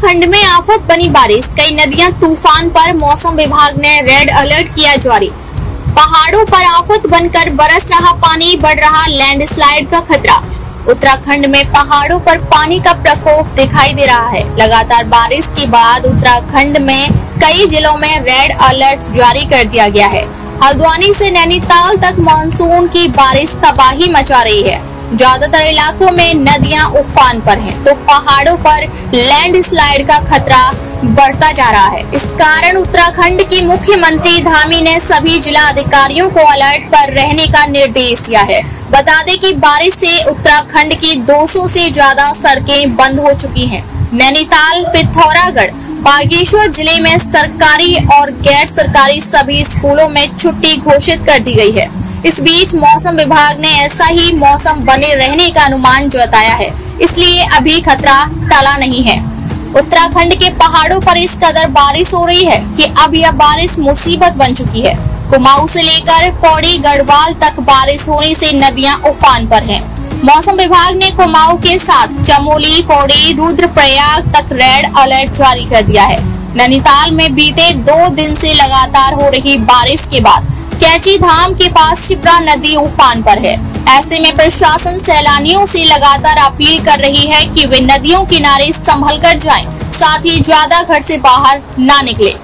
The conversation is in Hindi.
उत्तराखंड में आफत बनी बारिश। कई नदियाँ, तूफ़ान पर मौसम विभाग ने रेड अलर्ट किया जारी। पहाड़ों पर आफत बनकर बरस रहा पानी, बढ़ रहा लैंडस्लाइड का खतरा। उत्तराखंड में पहाड़ों पर पानी का प्रकोप दिखाई दे रहा है। लगातार बारिश के बाद उत्तराखंड में कई जिलों में रेड अलर्ट जारी कर दिया गया है। हल्द्वानी से नैनीताल तक मानसून की बारिश तबाही मचा रही है। ज़्यादातर इलाकों में नदियाँ उफान पर हैं, तो पहाड़ों पर लैंडस्लाइड का खतरा बढ़ता जा रहा है। इस कारण उत्तराखंड की मुख्यमंत्री धामी ने सभी जिला अधिकारियों को अलर्ट पर रहने का निर्देश दिया है। बता दें कि बारिश से उत्तराखंड की 200 से ज़्यादा सड़कें बंद हो चुकी हैं। नैनीताल पिथौरागढ़ बागेश्वर ज़िले में सरकारी और गैर सरकारी सभी स्कूलों में छुट्टी घोषित कर दी गई है। इस बीच मौसम विभाग ने ऐसा ही मौसम बने रहने का अनुमान जताया है। इसलिए अभी खतरा टला नहीं है। उत्तराखंड के पहाड़ों पर इस कदर बारिश हो रही है कि अब यह बारिश मुसीबत बन चुकी है। कुमाऊं से लेकर पौड़ी, गढ़वाल तक बारिश होने से नदियाँ उफान पर हैं। मौसम विभाग ने कुमाऊं के साथ चमोली, पौड़ी, रुद्रप्रयाग तक रेड अलर्ट जारी कर दिया है। नैनीताल में बीते दो दिन से लगातार हो रही बारिश के बाद कैची धाम के पास शिप्रा नदी उफान पर है। ऐसे में प्रशासन सैलानियों से लगातार अपील कर रही है कि वे नदियों किनारे संभल कर जाएँ, साथ ही ज़्यादा घर से बाहर ना निकले।